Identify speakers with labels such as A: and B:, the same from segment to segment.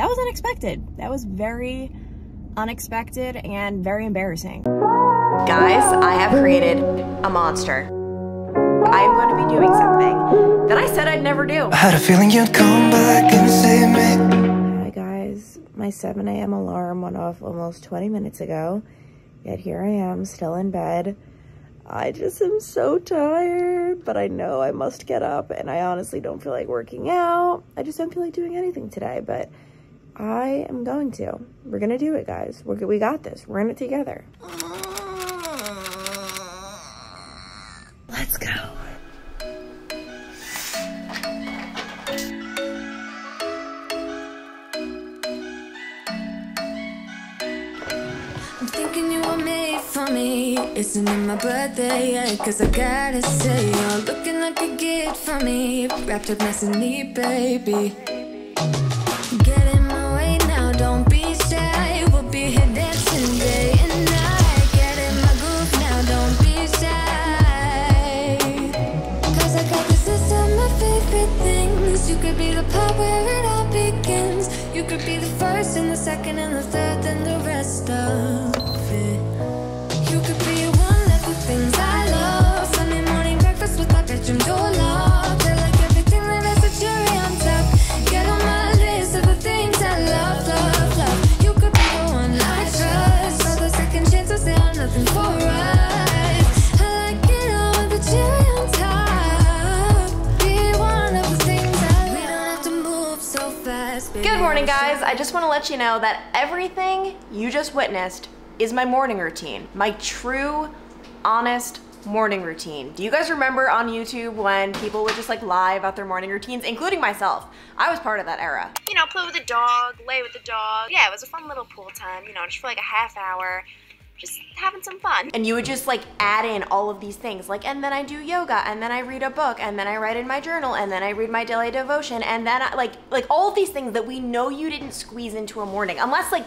A: that was unexpected. That was very unexpected and very embarrassing. Guys, I have created a monster. I am going to be doing something that I said I'd never do.
B: I had a feeling you'd come back and save me.
A: Hi guys, my 7 a.m. alarm went off almost 20 minutes ago, yet here I am still in bed. I just am so tired, but I know I must get up and I honestly don't feel like working out. I just don't feel like doing anything today, but I am going to. We're gonna do it, guys. We're, we got this. We're in it together. Let's go.
C: I'm thinking you were made for me. Isn't it my birthday yet? Cause I gotta say, you're looking like a gift for me. Wrapped up nice and neat, baby. Could be the first and the second and the third and the rest of I
A: just want to let you know that everything you just witnessed is my morning routine. My true, honest morning routine. Do you guys remember on YouTube when people would just like lie about their morning routines, including myself? I was part of that era.
D: you know, play with the dog, lay with the dog. Yeah, it was a fun little pool time, you know, just for like a half hour, just having some fun.
A: And you would just like add in all of these things, like, and then I do yoga, and then I read a book, and then I write in my journal, and then I read my daily devotion, and then I, like, like all of these things that we know you didn't squeeze into a morning, unless like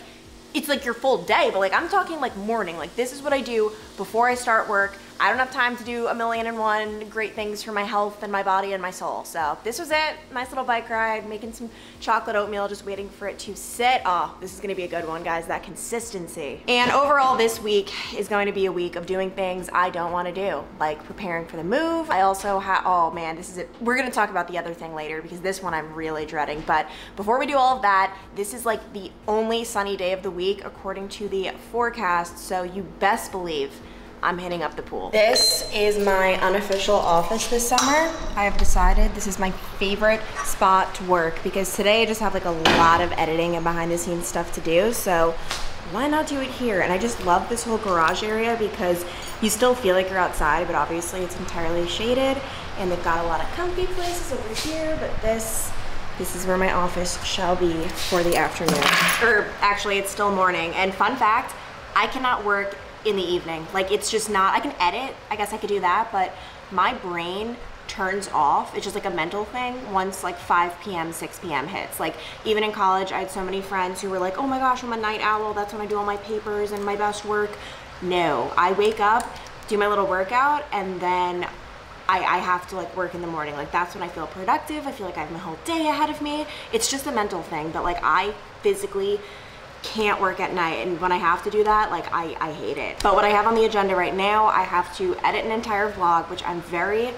A: it's like your full day, but like I'm talking like morning. Like this is what I do before I start work. I don't have time to do a million and one great things for my health and my body and my soul. So this was it. Nice little bike ride, making some chocolate oatmeal, just waiting for it to sit. Oh, this is gonna be a good one, guys. That consistency. And overall, this week is going to be a week of doing things I don't want to do, like preparing for the move. I also have, oh man, this is it. We're gonna talk about the other thing later because this one I'm really dreading. But before we do all of that, this is like the only sunny day of the week according to the forecast. So you best believe I'm hitting up the pool. This is my unofficial office this summer. I have decided this is my favorite spot to work because today I just have like a lot of editing and behind the scenes stuff to do. So why not do it here? And I just love this whole garage area because you still feel like you're outside, but obviously it's entirely shaded and they've got a lot of comfy places over here, but this this is where my office shall be for the afternoon. Or actually it's still morning. And fun fact, I cannot work in the evening. Like it's just not, I can edit, I guess I could do that, but my brain turns off. It's just like a mental thing once like 5 p.m., 6 p.m. hits. Like even in college, I had so many friends who were like, oh my gosh, I'm a night owl. That's when I do all my papers and my best work. No, I wake up, do my little workout, and then I, I have to like work in the morning. Like that's when I feel productive. I feel like I have my whole day ahead of me. It's just a mental thing, but like I physically can't work at night and when I have to do that like I, I hate it but what I have on the agenda right now I have to edit an entire vlog which I'm very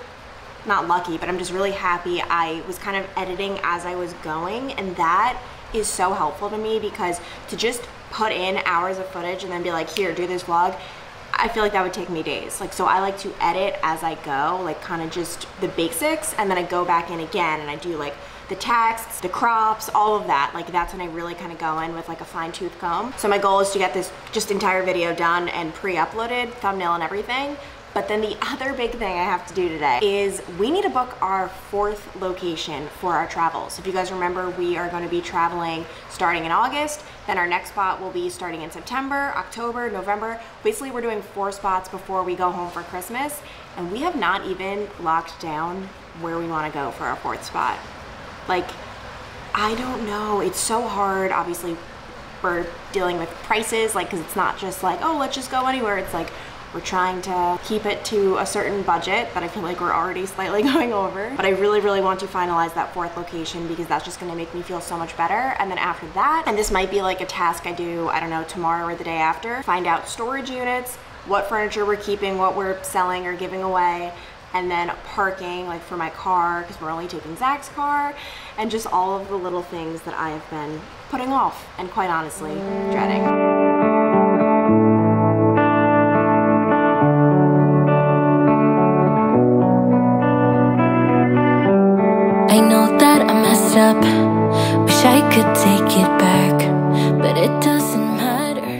A: not lucky but I'm just really happy I was kind of editing as I was going and that is so helpful to me because to just put in hours of footage and then be like here do this vlog I feel like that would take me days. Like, so I like to edit as I go, like kind of just the basics, and then I go back in again and I do like the texts, the crops, all of that. Like that's when I really kind of go in with like a fine tooth comb. So my goal is to get this just entire video done and pre-uploaded, thumbnail and everything. But then the other big thing I have to do today is we need to book our fourth location for our travels. If you guys remember, we are gonna be traveling starting in August, then our next spot will be starting in September, October, November. Basically, we're doing four spots before we go home for Christmas, and we have not even locked down where we wanna go for our fourth spot. Like, I don't know, it's so hard, obviously, we're dealing with prices, like, cause it's not just like, oh, let's just go anywhere. It's like, We're trying to keep it to a certain budget that I feel like we're already slightly going over. But I really, really want to finalize that fourth location because that's just gonna make me feel so much better. And then after that, and this might be like a task I do, I don't know, tomorrow or the day after, find out storage units, what furniture we're keeping, what we're selling or giving away, and then parking like for my car because we're only taking Zach's car and just all of the little things that I have been putting off and quite honestly dreading.
C: I know that I messed up. Wish I could take it back, but it doesn't.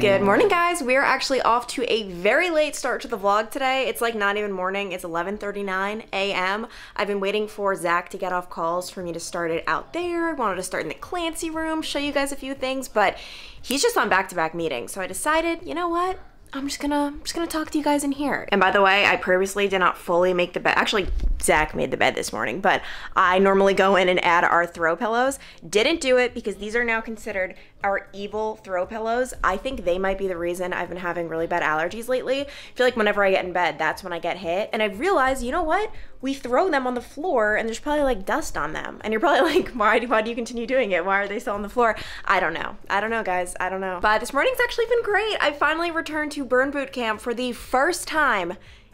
A: Good morning guys. We are actually off to a very late start to the vlog today. It's like not even morning. It's 11:39 a.m. I've been waiting for Zach to get off calls for me to start it out there. I wanted to start in the Clancy room, show you guys a few things, but he's just on back-to-back meetings. So I decided, you know what? I'm just gonna I'm just gonna talk to you guys in here. And by the way, I purposely did not fully make the bed. Actually, Zach made the bed this morning, but I normally go in and add our throw pillows. Didn't do it because these are now considered our evil throw pillows. I think they might be the reason I've been having really bad allergies lately. I feel like whenever I get in bed, that's when I get hit. And I've realized, you know what? We throw them on the floor and there's probably like dust on them. And you're probably like, why why do you continue doing it? Why are they still on the floor? I don't know. I don't know, guys. I don't know. But this morning's actually been great. I finally returned to burn boot camp for the first time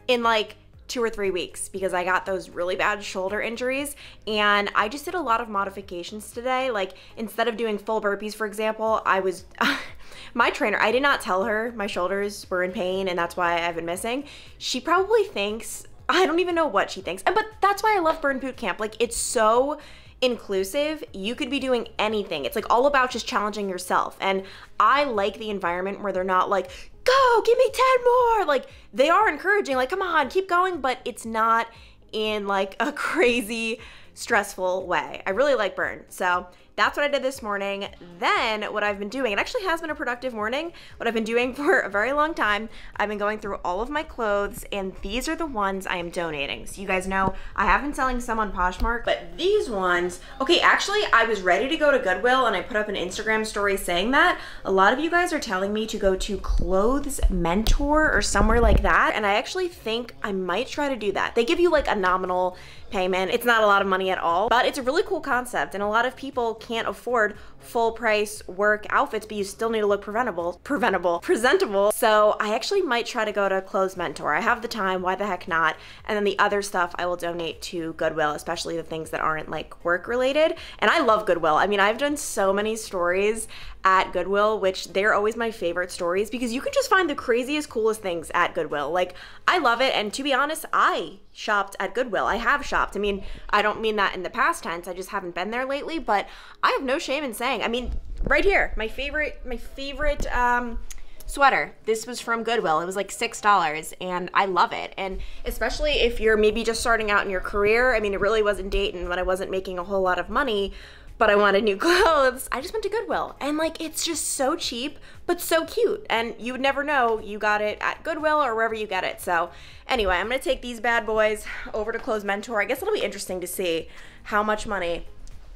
A: in like two or three weeks because I got those really bad shoulder injuries and I just did a lot of modifications today. Like instead of doing full burpees, for example, I was my trainer, I did not tell her my shoulders were in pain and that's why I've been missing. She probably thinks I don't even know what she thinks. But that's why I love Burn Boot Camp. Like it's so inclusive. You could be doing anything. It's like all about just challenging yourself. And I like the environment where they're not like, go, give me 10 more. Like they are encouraging, like, come on, keep going, but it's not in like a crazy, stressful way. I really like Burn. So that's what I did this morning. Then what I've been doing, it actually has been a productive morning. What I've been doing for a very long time, I've been going through all of my clothes and these are the ones I am donating. So you guys know I have been selling some on Poshmark, but these ones, okay, actually I was ready to go to Goodwill and I put up an Instagram story saying that. A lot of you guys are telling me to go to Clothes Mentor or somewhere like that. And I actually think I might try to do that. They give you like a nominal payment. It's not a lot of money at all, but it's a really cool concept. And a lot of people can't afford full price work outfits, but you still need to look preventable, preventable, presentable. So I actually might try to go to Clothes Mentor. I have the time, why the heck not? And then the other stuff I will donate to Goodwill, especially the things that aren't like work related. And I love Goodwill. I mean, I've done so many stories at Goodwill, which they're always my favorite stories because you can just find the craziest, coolest things at Goodwill. Like, I love it. And to be honest, I shopped at Goodwill. I have shopped. I mean, I don't mean that in the past tense. I just haven't been there lately, but I have no shame in saying, I mean, right here, my favorite, my favorite, um, sweater. This was from Goodwill. It was like $6 and I love it. And especially if you're maybe just starting out in your career. I mean, it really wasn't Dayton when I wasn't making a whole lot of money, but I wanted new clothes. I just went to Goodwill and like it's just so cheap but so cute and you would never know you got it at Goodwill or wherever you get it. So anyway, I'm gonna take these bad boys over to Clothes Mentor. I guess it'll be interesting to see how much money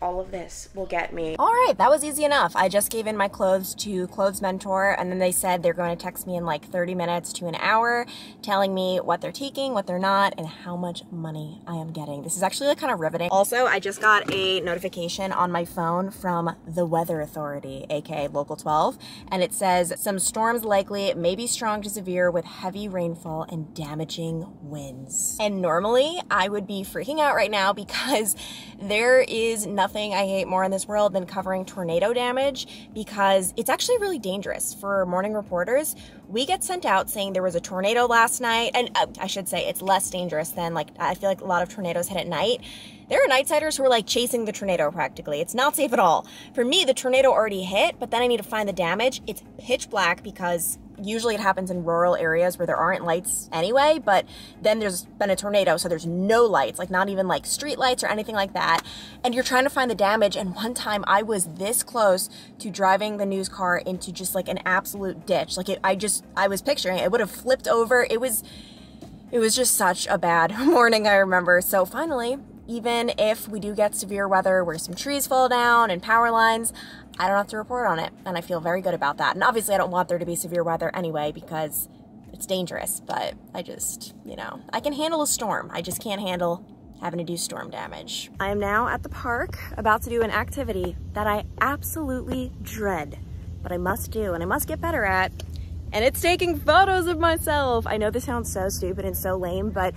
A: all of this will get me. All right, that was easy enough. I just gave in my clothes to Clothes Mentor, and then they said they're going to text me in like 30 minutes to an hour, telling me what they're taking, what they're not, and how much money I am getting. This is actually like kind of riveting. Also, I just got a notification on my phone from the Weather Authority, aka Local 12, and it says some storms likely, may be strong to severe with heavy rainfall and damaging winds. And normally I would be freaking out right now because there is nothing nothing I hate more in this world than covering tornado damage because it's actually really dangerous for morning reporters. We get sent out saying there was a tornado last night, and uh, I should say it's less dangerous than like I feel like a lot of tornadoes hit at night. There are nightsiders who are like chasing the tornado practically. It's not safe at all. For me, the tornado already hit, but then I need to find the damage. It's pitch black because usually it happens in rural areas where there aren't lights anyway, but then there's been a tornado, so there's no lights, like not even like street lights or anything like that. And you're trying to find the damage. And one time I was this close to driving the news car into just like an absolute ditch. Like it, I just, I was picturing it, it would have flipped over. It was, it was just such a bad morning, I remember. So finally, even if we do get severe weather where some trees fall down and power lines, I don't have to report on it. And I feel very good about that. And obviously, I don't want there to be severe weather anyway because it's dangerous, but I just, you know, I can handle a storm. I just can't handle having to do storm damage. I am now at the park about to do an activity that I absolutely dread, but I must do and I must get better at. And it's taking photos of myself. I know this sounds so stupid and so lame, but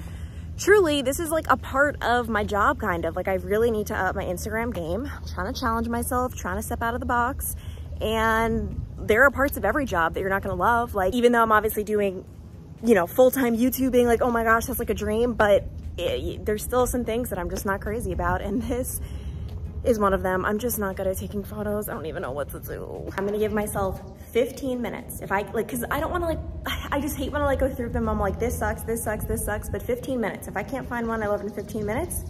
A: truly this is like a part of my job kind of. Like I really need to up my Instagram game. I'm trying to challenge myself, trying to step out of the box. And there are parts of every job that you're not gonna love. Like even though I'm obviously doing you know, full-time YouTubing, like, oh my gosh, that's like a dream, but it, there's still some things that I'm just not crazy about. And this is one of them. I'm just not good at taking photos. I don't even know what to do. I'm gonna give myself 15 minutes. If I, like, cause I don't wanna like, I just hate when I like go through them. I'm like, this sucks, this sucks, this sucks, but 15 minutes. If I can't find one I love in 15 minutes,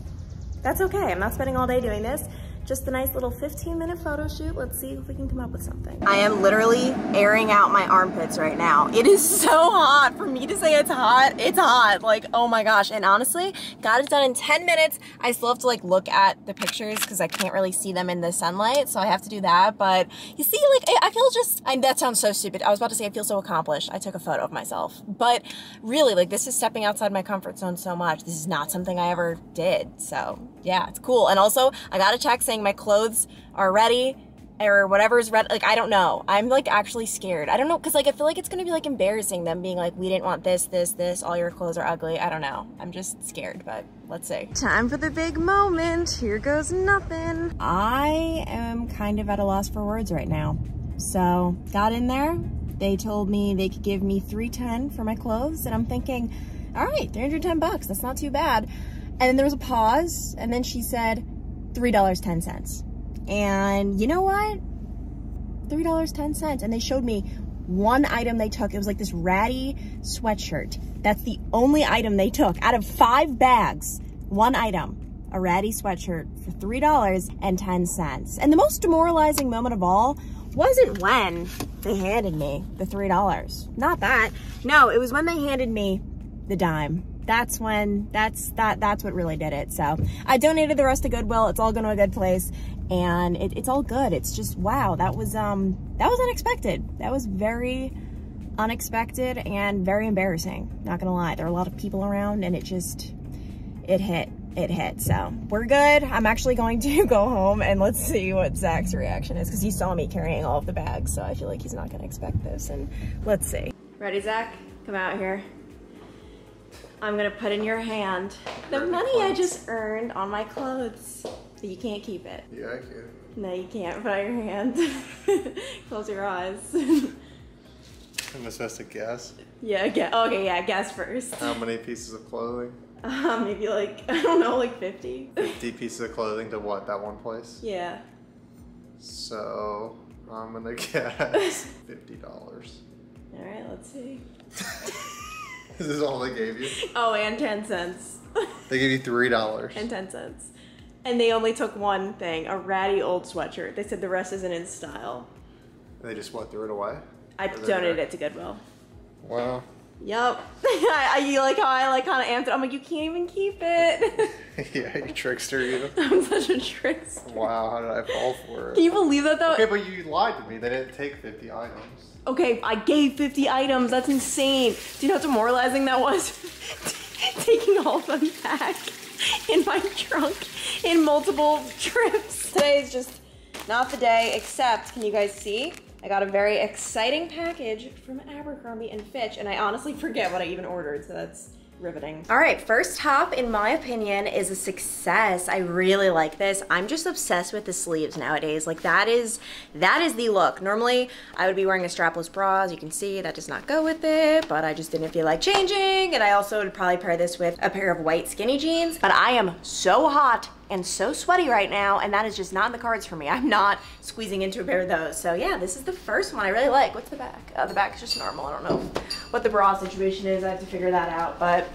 A: that's okay. I'm not spending all day doing this just a nice little 15 minute photo shoot. Let's see if we can come up with something. I am literally airing out my armpits right now. It is so hot for me to say it's hot. It's hot, like, oh my gosh. And honestly, got it done in 10 minutes. I still have to like look at the pictures because I can't really see them in the sunlight. So I have to do that. But you see, like, I feel just, I, that sounds so stupid. I was about to say I feel so accomplished. I took a photo of myself. But really, like, this is stepping outside my comfort zone so much. This is not something I ever did. So yeah, it's cool. And also, I got a text saying my clothes are ready or whatever's ready. Like, I don't know. I'm like actually scared. I don't know. Cause like, I feel like it's going to be like embarrassing them being like, we didn't want this, this, this. All your clothes are ugly. I don't know. I'm just scared, but let's see. Time for the big moment. Here goes nothing. I am kind of at a loss for words right now. So got in there. They told me they could give me 310 for my clothes. And I'm thinking, all right, 310 bucks. That's not too bad. And then there was a pause. And then she said, $3.10. And you know what? $3.10. And they showed me one item they took. It was like this ratty sweatshirt. That's the only item they took out of five bags. One item, a ratty sweatshirt for $3.10. And the most demoralizing moment of all wasn't when they handed me the $3. Not that. No, it was when they handed me the dime that's when that's that that's what really did it. So i donated the rest to goodwill. It's all going to a good place. And it, it's all good. It's just wow that was um that was unexpected. That was very unexpected and very embarrassing not gonna lie. There are a lot of people around and it just it hit it hit. So we're good. I'm actually going to go home and let's see what zach's reaction is because he saw me carrying all of the bags so i feel like he's not gonna expect this. And let's see. Ready zach? Come out here I'm gonna put in your hand the money I just earned on my clothes. You can't keep it.
E: Yeah, I can.
A: No, you can't. Put out your hand. Close your eyes.
E: Am I supposed to guess?
A: Yeah, guess. Okay, yeah, guess first.
E: How many pieces of clothing?
A: Um, maybe like, I don't know, like 50.
E: 50 pieces of clothing to what? That one place?
A: Yeah.
E: So, I'm gonna guess $50.
A: Alright, let's see.
E: This is all they gave you?
A: Oh, and 10 cents.
E: They gave you three dollars.
A: and 10 cents. And they only took one thing, a ratty old sweatshirt. They said the rest isn't in style.
E: They just what threw it away.
A: I donated it to Goodwill.
E: Wow.
A: Yup. I, I- you like how I like kind of answered. I'm like, you can't even keep it.
E: yeah, you trickster you.
A: I'm such a trickster.
E: Wow, how did I fall for it?
A: Can
E: it?
A: you believe that though?
E: Okay, but you lied to me. They didn't take 50 items.
A: Okay, I gave 50 items. That's insane. Do you know how demoralizing that was? Taking all of them back in my trunk in multiple trips. Today is just not the day, except, can you guys see? I got a very exciting package from Abercrombie and Fitch, and I honestly forget what I even ordered, so that's riveting. All right, first top, in my opinion, is a success. I really like this. I'm just obsessed with the sleeves nowadays. Like that is, that is the look. Normally, I would be wearing a strapless bra, as you can see, that does not go with it, but I just didn't feel like changing, and I also would probably pair this with a pair of white skinny jeans, but I am so hot and so sweaty right now, and that is just not in the cards for me. I'm not squeezing into a pair of those. So yeah, this is the first one I really like. What's the back? Uh, the back is just normal. I don't know what the bra situation is. I have to figure that out, but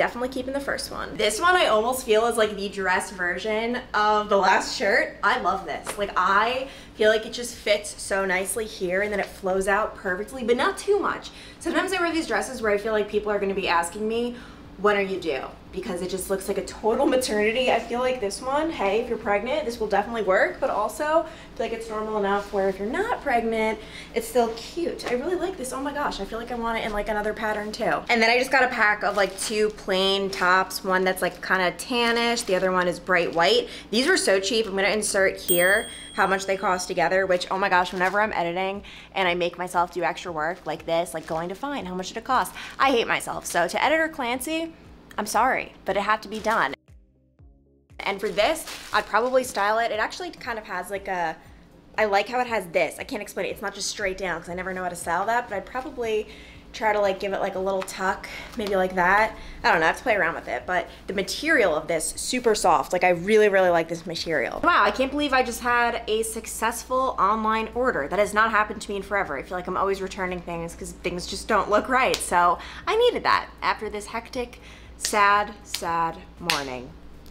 A: definitely keeping the first one. This one I almost feel is like the dress version of the last shirt. I love this. Like I feel like it just fits so nicely here and then it flows out perfectly, but not too much. Sometimes I wear these dresses where I feel like people are gonna be asking me, when are you due? Because it just looks like a total maternity. I feel like this one, hey, if you're pregnant, this will definitely work, but also I feel like it's normal enough where if you're not pregnant, it's still cute. I really like this. Oh my gosh, I feel like I want it in like another pattern too. And then I just got a pack of like two plain tops, one that's like kind of tannish, the other one is bright white. These were so cheap. I'm gonna insert here how much they cost together, which, oh my gosh, whenever I'm editing and I make myself do extra work like this, like going to find how much did it cost, I hate myself. So to editor Clancy, I'm sorry, but it had to be done. And for this, I'd probably style it. It actually kind of has like a, I like how it has this. I can't explain it. It's not just straight down because I never know how to style that, but I'd probably try to like give it like a little tuck, maybe like that. I don't know, I have to play around with it, but the material of this, super soft. Like I really, really like this material. Wow, I can't believe I just had a successful online order. That has not happened to me in forever. I feel like I'm always returning things because things just don't look right. So I needed that after this hectic, sad, sad morning.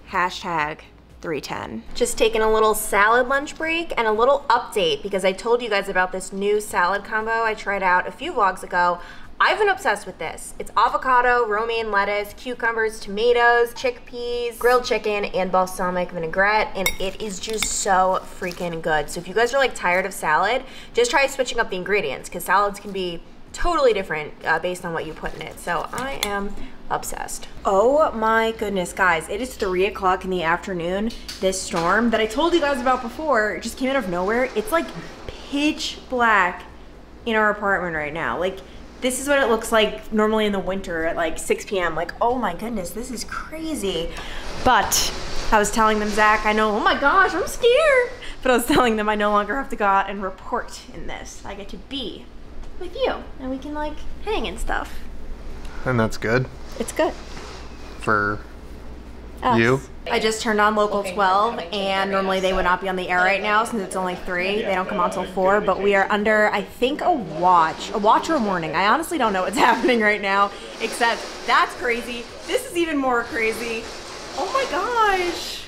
A: Hashtag 310. Just taking a little salad lunch break and a little update because I told you guys about this new salad combo I tried out a few vlogs ago. I've been obsessed with this. It's avocado, romaine lettuce, cucumbers, tomatoes, chickpeas, grilled chicken, and balsamic vinaigrette, and it is just so freaking good. So if you guys are like tired of salad, just try switching up the ingredients because salads can be totally different uh, based on what you put in it. So I am obsessed. Oh my goodness, guys. It is 3 o'clock in the afternoon. This storm that I told you guys about before it just came out of nowhere. It's like pitch black in our apartment right now. Like, this is what it looks like normally in the winter at like 6 p.m. Like, oh my goodness, this is crazy. But I was telling them, Zach, I know, oh my gosh, I'm scared. But I was telling them I no longer have to go out and report in this. I get to be with you and we can like hang and stuff.
E: And that's good
A: It's good.
E: for
A: Us.
E: you.
A: I just turned on Local 12, and normally they would not be on the air right now since it's only 3. They don't come on till 4, but we are under, I think, a watch. A watch or a warning. I honestly don't know what's happening right now, except that's crazy. This is even more crazy. Oh my gosh.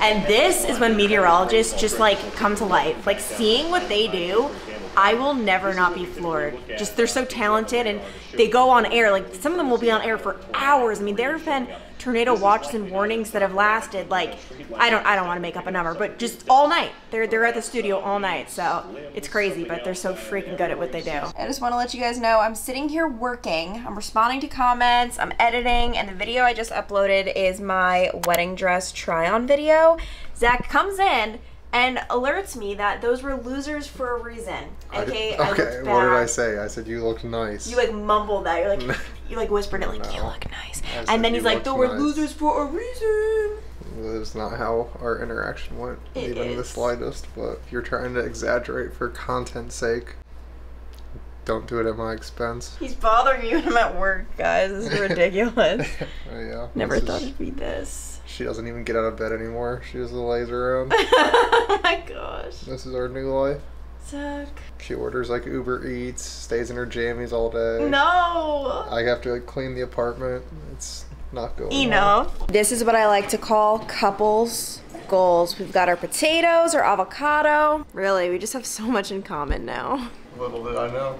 A: And this is when meteorologists just like come to life. Like seeing what they do, I will never not be floored. Just they're so talented and they go on air. Like some of them will be on air for hours. I mean, there have been tornado watches and warnings that have lasted like I don't I don't want to make up a number, but just all night. They're they're at the studio all night. So it's crazy, but they're so freaking good at what they do. I just want to let you guys know I'm sitting here working. I'm responding to comments, I'm editing, and the video I just uploaded is my wedding dress try on video. Zach comes in and alerts me that those were losers for a reason. Okay, I
E: okay,
A: looked
E: what did I say? I said you look nice.
A: You like mumbled that. You're like you like whispered it like you look nice.
E: I
A: And then he's like,
E: looked
A: they were
E: nice.
A: losers for a reason.
E: That's not how our interaction went,
A: It
E: even the slightest. But if you're trying to exaggerate for content's sake, don't do it at my expense.
A: He's bothering you when I'm at work, guys. This is ridiculous.
E: Oh, yeah.
A: Never thought
E: is-
A: it'd be this.
E: She doesn't even get out of bed anymore. She just lays around.
A: oh my gosh.
E: this is our new life.
A: Zach.
E: She orders like Uber Eats, stays in her jammies all day.
A: No.
E: I have to like clean the apartment. It's not going. well.
A: Enough. This is what I like to call couples goals. We've got our potatoes, our avocado. Really, we just have so much in common now.
E: Little did I know.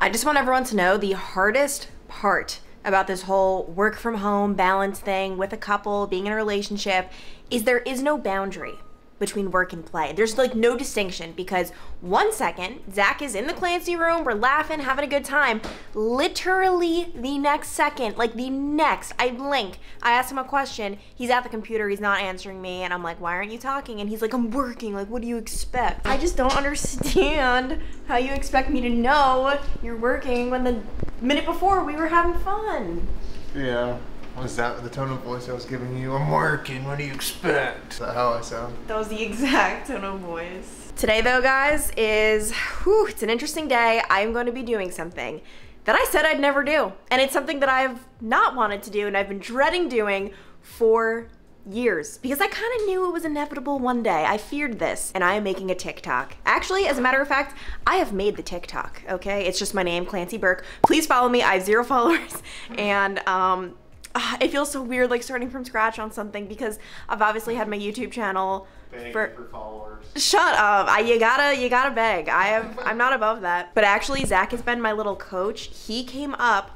A: I just want everyone to know the hardest part about this whole work from home balance thing with a couple, being in a relationship, is there is no boundary between work and play. There's like no distinction because one second, Zach is in the Clancy room, we're laughing, having a good time. Literally the next second, like the next, I blink, I ask him a question, he's at the computer, he's not answering me, and I'm like, why aren't you talking? And he's like, I'm working, like, what do you expect? I just don't understand how you expect me to know you're working when the minute before we were having fun.
E: Yeah. Was that the tone of voice I was giving you? I'm working. What do you expect? Is that how I sound?
A: That was the exact tone of voice. Today, though, guys, is whew, it's an interesting day. I'm going to be doing something that I said I'd never do, and it's something that I've not wanted to do and I've been dreading doing for years because I kind of knew it was inevitable one day. I feared this, and I am making a TikTok. Actually, as a matter of fact, I have made the TikTok. Okay, it's just my name, Clancy Burke. Please follow me. I have zero followers, and um, ah, it feels so weird like starting from scratch on something because I've obviously had my YouTube channel for
E: followers.
A: Shut up. I, you gotta you gotta beg. I have I'm not above that. But actually Zach has been my little coach. He came up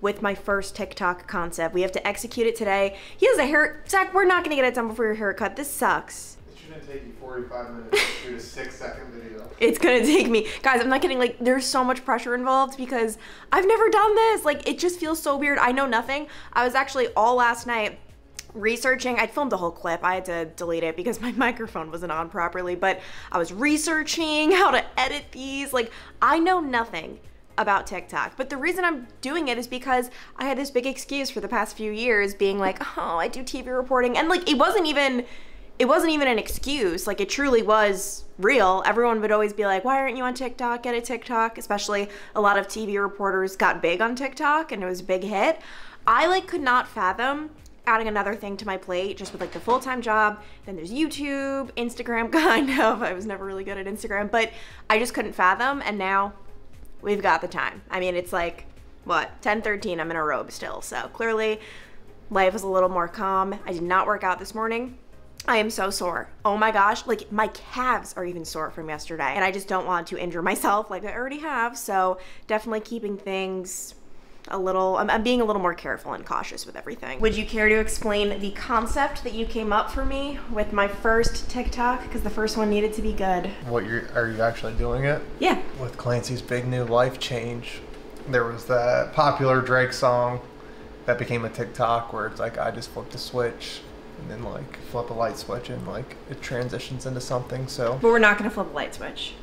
A: with my first TikTok concept. We have to execute it today. He has a hair. Zach, we're not gonna get it done before your haircut. This sucks.
E: Shouldn't take you 45 minutes to shoot a six second video.
A: It's gonna take me, guys. I'm not kidding. Like, there's so much pressure involved because I've never done this. Like, it just feels so weird. I know nothing. I was actually all last night researching. I filmed a whole clip. I had to delete it because my microphone wasn't on properly. But I was researching how to edit these. Like, I know nothing about TikTok. But the reason I'm doing it is because I had this big excuse for the past few years being like, oh, I do TV reporting. And like, it wasn't even it wasn't even an excuse. Like it truly was real. Everyone would always be like, "Why aren't you on TikTok? Get a TikTok." Especially a lot of TV reporters got big on TikTok and it was a big hit. I like could not fathom adding another thing to my plate just with like the full-time job. Then there's YouTube, Instagram kind of. I was never really good at Instagram, but I just couldn't fathom and now we've got the time. I mean, it's like what, 10:13, I'm in a robe still. So clearly life is a little more calm. I did not work out this morning. I am so sore. Oh my gosh, like my calves are even sore from yesterday. And I just don't want to injure myself like I already have. So definitely keeping things a little, I'm, I'm, being a little more careful and cautious with everything. Would you care to explain the concept that you came up for me with my first TikTok? Because the first one needed to be good.
E: What you're, are you actually doing it?
A: Yeah.
E: With Clancy's big new life change, there was that popular Drake song that became a TikTok where it's like, I just flipped a switch and then like flip a light switch and like it transitions into something. So.
A: But we're not gonna flip a light switch.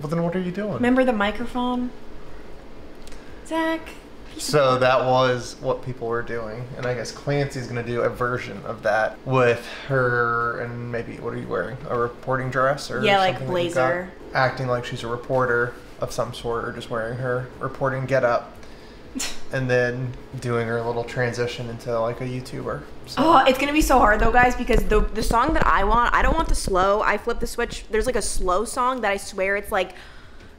E: Well, then what are you doing?
A: Remember the microphone, Zach?
E: So that was what people were doing, and I guess Clancy's gonna do a version of that with her and maybe what are you wearing? A reporting dress or
A: yeah, like
E: something that you
A: blazer.
E: acting like she's a reporter of some sort, or just wearing her reporting getup, and then doing her little transition into like a YouTuber. So
A: Oh, it's gonna be so hard though, guys, because the the song that I want, I don't want the slow. I flip the switch. There's like a slow song that I swear it's like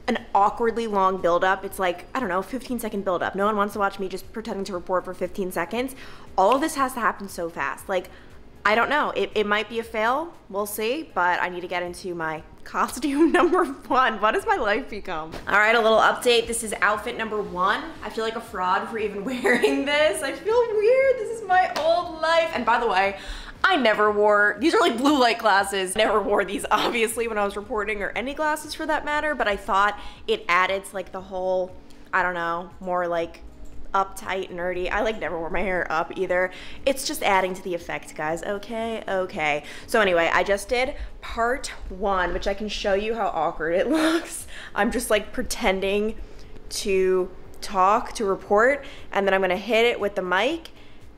A: an awkwardly long build up. It's like, I don't know, 15 second build up. No one wants to watch me just pretending to report for 15 seconds. All of this has to happen so fast. Like, I don't know. It, it might be a fail. We'll see. But I need to get into my costume number one. What has my life become? All right, a little update. This is outfit number one. I feel like a fraud for even wearing this. I feel weird. This is my old life. And by the way, I never wore, these are like blue light glasses. Never wore these obviously when I was reporting or any glasses for that matter, but I thought it added to like the whole, I don't know, more like uptight, nerdy. I like never wore my hair up either. It's just adding to the effect, guys. Okay, okay. So anyway, I just did part one, which I can show you how awkward it looks. I'm just like pretending to talk, to report, and then I'm gonna hit it with the mic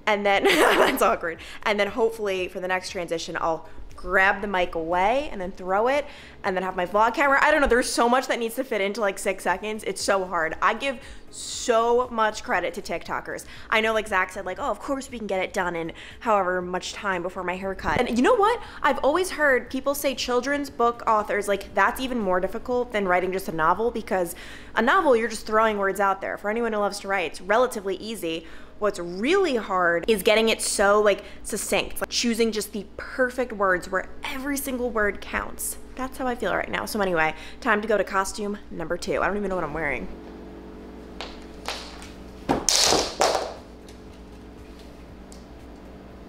A: and then that's awkward. And then hopefully for the next transition, I'll grab the mic away and then throw it and then have my vlog camera. I don't know, there's so much that needs to fit into like six seconds. It's so hard. I give so much credit to TikTokers. I know like Zach said like, oh, of course we can get it done in however much time before my haircut. And you know what? I've always heard people say children's book authors, like that's even more difficult than writing just a novel because a novel, you're just throwing words out there. For anyone who loves to write, it's relatively easy. What's really hard is getting it so like succinct, like choosing just the perfect words where every single word counts. That's how I feel right now. So anyway, time to go to costume number two. I don't even know what I'm wearing.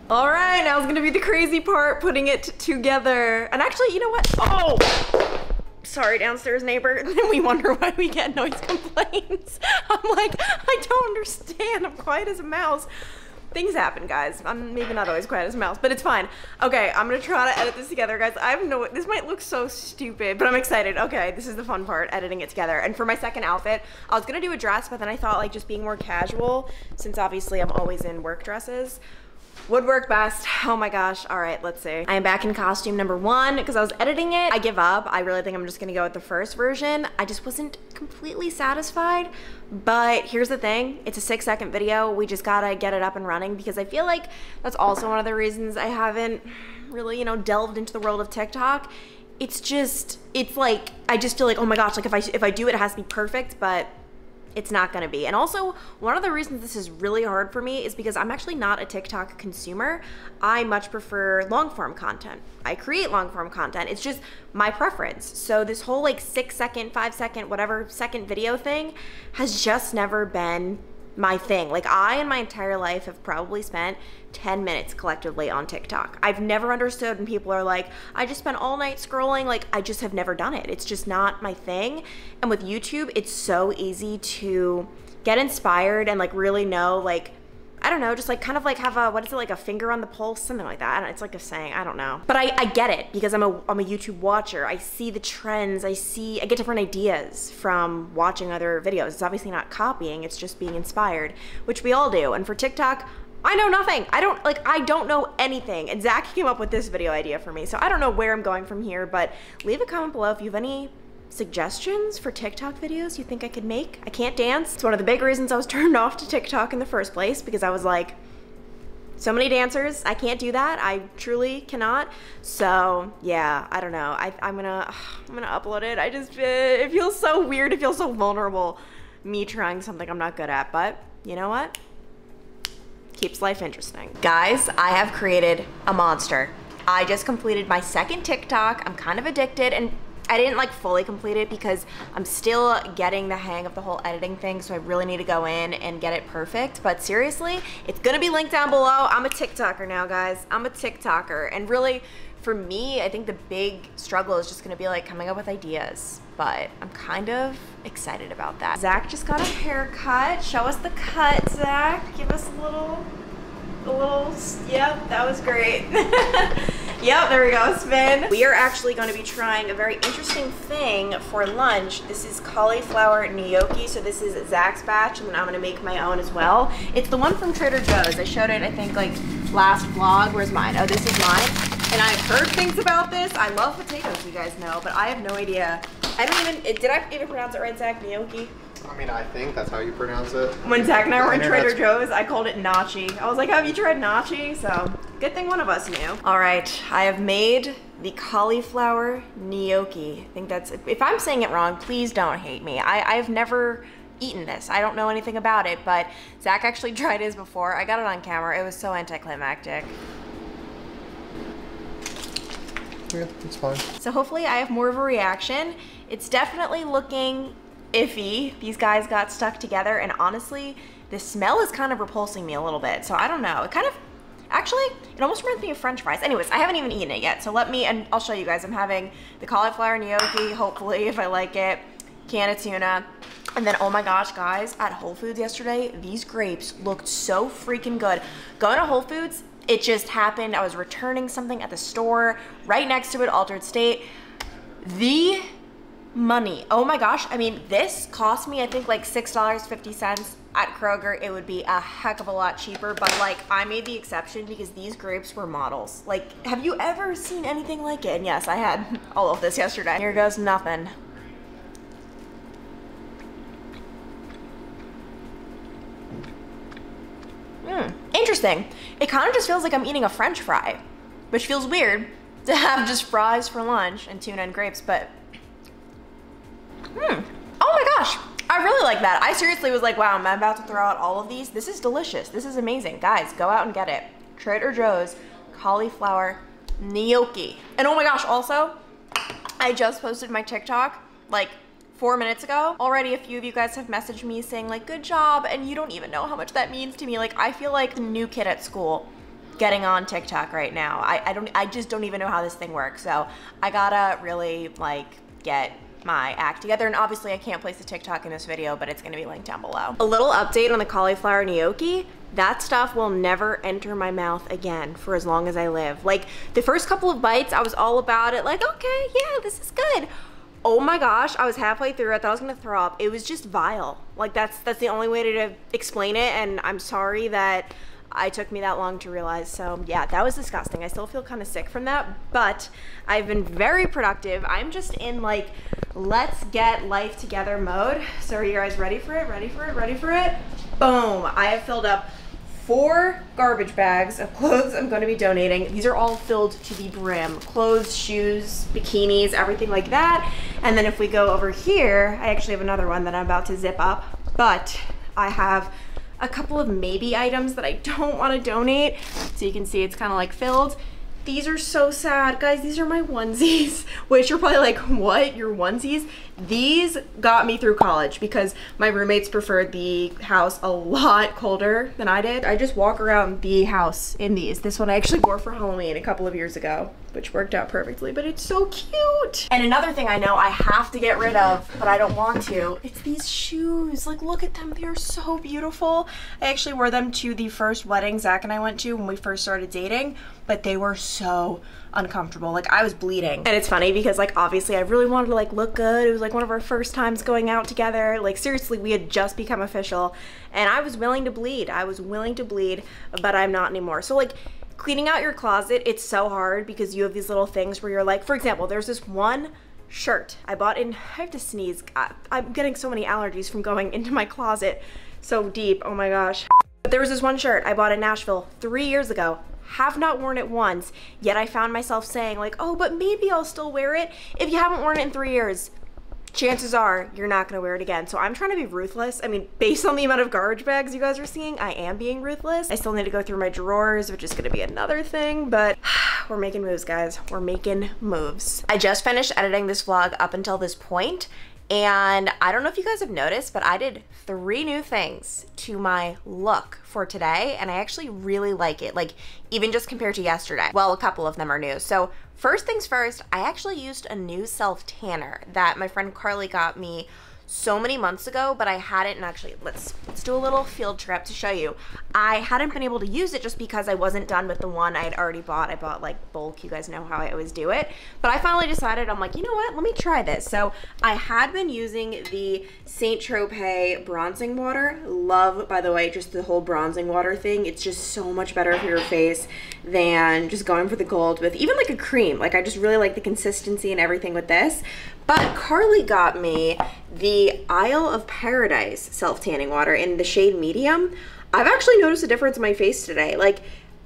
A: All right, now it's gonna be the crazy part, putting it together. And actually, you know what? Oh, sorry, downstairs neighbor. And then we wonder why we get noise complaints. I'm like, I don't understand. I'm quiet as a mouse. Things happen, guys. I'm maybe not always quiet as a mouse, but it's fine. Okay, I'm gonna try to edit this together, guys. I have no, this might look so stupid, but I'm excited. Okay, this is the fun part, editing it together. And for my second outfit, I was gonna do a dress, but then I thought like just being more casual, since obviously I'm always in work dresses, would work best. Oh my gosh. All right, let's see. I am back in costume number one because I was editing it. I give up. I really think I'm just gonna go with the first version. I just wasn't completely satisfied. But here's the thing, it's a six second video. We just gotta get it up and running because I feel like that's also one of the reasons I haven't really, you know, delved into the world of TikTok. It's just, it's like, I just feel like, oh my gosh, like if I, if I do it, it has to be perfect, but it's not going to be. And also, one of the reasons this is really hard for me is because I'm actually not a TikTok consumer. I much prefer long form content. I create long form content. It's just my preference. So, this whole like six second, five second, whatever second video thing has just never been my thing. Like I in my entire life have probably spent 10 minutes collectively on TikTok. I've never understood when people are like, I just spent all night scrolling. Like I just have never done it. It's just not my thing. And with YouTube, it's so easy to get inspired and like really know like I don't know, just like kind of like have a what is it like a finger on the pulse, something like that. It's like a saying. I don't know, but I, I get it because I'm a I'm a YouTube watcher. I see the trends. I see I get different ideas from watching other videos. It's obviously not copying. It's just being inspired, which we all do. And for TikTok, I know nothing. I don't like I don't know anything. And Zach came up with this video idea for me, so I don't know where I'm going from here. But leave a comment below if you have any suggestions for TikTok videos you think I could make. I can't dance. It's one of the big reasons I was turned off to TikTok in the first place because I was like, so many dancers, I can't do that. I truly cannot. So yeah, I don't know. I, I'm gonna, I'm gonna upload it. I just, it feels so weird. It feels so vulnerable. Me trying something I'm not good at, but you know what? Keeps life interesting. Guys, I have created a monster. I just completed my second TikTok. I'm kind of addicted and I didn't like fully complete it because I'm still getting the hang of the whole editing thing, so I really need to go in and get it perfect. But seriously, it's gonna be linked down below. I'm a TikToker now, guys. I'm a TikToker. And really, for me, I think the big struggle is just gonna be like coming up with ideas. But I'm kind of excited about that. Zach just got a haircut. Show us the cut, Zach. Give us a little, a little, yep, that was great. Yep, there we go, spin. We are actually going to be trying a very interesting thing for lunch. This is cauliflower gnocchi, so this is Zach's batch, and then I'm gonna make my own as well. It's the one from Trader Joe's. I showed it, I think, like last vlog. Where's mine? Oh, this is mine. And I've heard things about this. I love potatoes, you guys know, but I have no idea. I don't even, did I even pronounce it right, Zach? Gnocchi?
E: I mean, I think that's how you pronounce it.
A: When Zach and I were in Trader Joe's, I called it Nachi. I was like, have you tried Nachi? So, good thing one of us knew. All right, I have made the cauliflower gnocchi. I think that's, if I'm saying it wrong, please don't hate me. I, I've never eaten this. I don't know anything about it, but Zach actually tried his before. I got it on camera. It was so anticlimactic.
E: Yeah, it's fine.
A: So hopefully I have more of a reaction. It's definitely looking iffy. These guys got stuck together and honestly, the smell is kind of repulsing me a little bit. So I don't know. It kind of, actually, it almost reminds me of french fries. Anyways, I haven't even eaten it yet. So let me, and I'll show you guys. I'm having the cauliflower gnocchi, hopefully, if I like it, can of tuna. And then, oh my gosh, guys, at Whole Foods yesterday, these grapes looked so freaking good. Going to Whole Foods, it just happened. I was returning something at the store right next to it, Altar'd State. The money. Oh my gosh. I mean, this cost me, I think, like $6.50 at Kroger. It would be a heck of a lot cheaper, but like, I made the exception because these grapes were models. Like, have you ever seen anything like it? And yes, I had all of this yesterday. Here goes nothing. Hmm, interesting. It kind of just feels like I'm eating a french fry, which feels weird to have just fries for lunch and tuna and grapes, but Hmm. Oh my gosh. I really like that. I seriously was like, wow, I'm about to throw out all of these. This is delicious. This is amazing. Guys, go out and get it. Trader Joe's cauliflower gnocchi. And oh my gosh, also, I just posted my TikTok like four minutes ago. Already a few of you guys have messaged me saying like, good job. And you don't even know how much that means to me. Like, I feel like the new kid at school getting on TikTok right now. I, I don't, I just don't even know how this thing works. So I gotta really like get my act together. And obviously I can't place the TikTok in this video, but it's gonna be linked down below. A little update on the cauliflower gnocchi. That stuff will never enter my mouth again for as long as I live. Like the first couple of bites, I was all about it. Like, okay, yeah, this is good. Oh my gosh, I was halfway through. I thought I was gonna throw up. It was just vile. Like that's that's the only way to, to explain it. And I'm sorry that I took me that long to realize. So yeah, that was disgusting. I still feel kind of sick from that, but I've been very productive. I'm just in like, let's get life together mode. So are you guys ready for it? Ready for it? Ready for it? Boom. I have filled up four garbage bags of clothes I'm going to be donating. These are all filled to the brim. Clothes, shoes, bikinis, everything like that. And then if we go over here, I actually have another one that I'm about to zip up, but I have a couple of maybe items that I don't want to donate. So you can see it's kind of like filled. These are so sad. Guys, these are my onesies, which you're probably like, what? Your onesies? These got me through college because my roommates preferred the house a lot colder than I did. I just walk around the house in these. This one I actually wore for Halloween a couple of years ago, which worked out perfectly, but it's so cute. And another thing I know I have to get rid of, but I don't want to, it's these shoes. Like, look at them. They're so beautiful. I actually wore them to the first wedding Zach and I went to when we first started dating, but they were so uncomfortable. Like I was bleeding. And it's funny because like obviously I really wanted to like look good. It was like one of our first times going out together. Like seriously, we had just become official and I was willing to bleed. I was willing to bleed, but I'm not anymore. So like cleaning out your closet, it's so hard because you have these little things where you're like, for example, there's this one shirt I bought in, I have to sneeze. I, I'm getting so many allergies from going into my closet so deep. Oh my gosh. But there was this one shirt I bought in Nashville three years ago have not worn it once, yet I found myself saying like, oh, but maybe I'll still wear it. If you haven't worn it in three years, chances are you're not going to wear it again. So I'm trying to be ruthless. I mean, based on the amount of garbage bags you guys are seeing, I am being ruthless. I still need to go through my drawers, which is going to be another thing, but we're making moves, guys. We're making moves. I just finished editing this vlog up until this point, and I don't know if you guys have noticed, but I did three new things to my look for today, and I actually really like it. Like, even just compared to yesterday. Well, a couple of them are new. So, first things first, I actually used a new self tanner that my friend Carly got me so many months ago, but I hadn't, and actually, let's, let's do a little field trip to show you. I hadn't been able to use it just because I wasn't done with the one I had already bought. I bought like bulk, you guys know how I always do it. But I finally decided, I'm like, you know what, let me try this. So I had been using the St. Tropez bronzing water. Love, by the way, just the whole bronzing water thing. It's just so much better for your face than just going for the gold with even like a cream. Like I just really like the consistency and everything with this. But Carly got me the Isle of Paradise self-tanning water in the shade medium. I've actually noticed a difference in my face today. Like,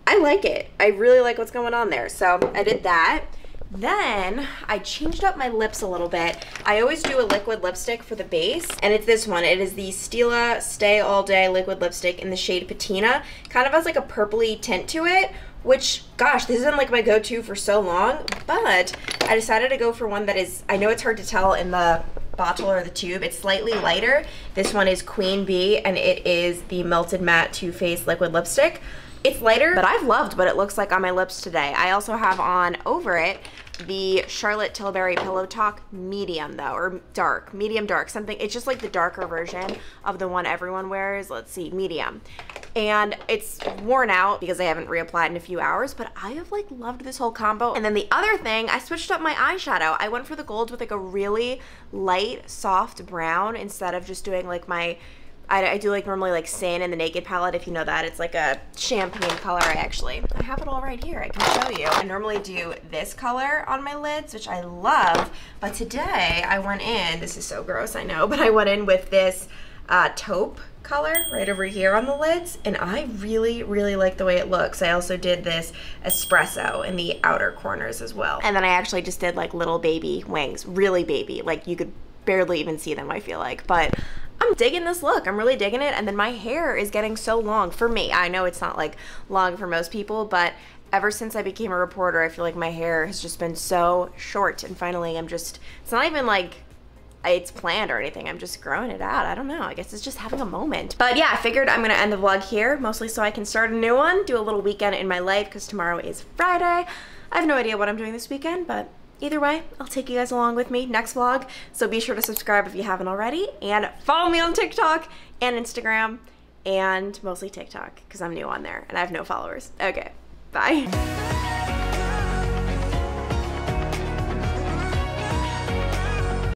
A: I like it. I really like what's going on there. So I did that. Then I changed up my lips a little bit. I always do a liquid lipstick for the base, and it's this one. It is the Stila Stay All Day Liquid Lipstick in the shade Patina. Kind of has like a purpley tint to it, which, gosh, this isn't like my go-to for so long, but I decided to go for one that is, I know it's hard to tell in the bottle or the tube. It's slightly lighter. This one is Queen Bee, and it is the Melted Matte Too Faced Liquid Lipstick. It's lighter, but I've loved what it looks like on my lips today. I also have on over it the Charlotte Tilbury Pillow Talk medium though, or dark, medium dark, something. It's just like the darker version of the one everyone wears. Let's see, medium. And it's worn out because I haven't reapplied in a few hours, but I have like loved this whole combo. And then the other thing, I switched up my eyeshadow. I went for the gold with like a really light, soft brown instead of just doing like my I, I, do like normally like Sin in the Naked palette, if you know that. It's like a champagne color, I actually. I have it all right here, I can show you. I normally do this color on my lids, which I love, but today I went in, this is so gross, I know, but I went in with this uh, taupe color right over here on the lids, and I really, really like the way it looks. I also did this espresso in the outer corners as well. And then I actually just did like little baby wings, really baby, like you could barely even see them, I feel like, but I'm digging this look. I'm really digging it. And then my hair is getting so long for me. I know it's not like long for most people, but ever since I became a reporter, I feel like my hair has just been so short. And finally, I'm just, it's not even like it's planned or anything. I'm just growing it out. I don't know. I guess it's just having a moment. But yeah, I figured I'm going to end the vlog here, mostly so I can start a new one, do a little weekend in my life because tomorrow is Friday. I have no idea what I'm doing this weekend, but either way, I'll take you guys along with me next vlog. So be sure to subscribe if you haven't already and follow me on TikTok and Instagram and mostly TikTok because I'm new on there and I have no followers. Okay, bye.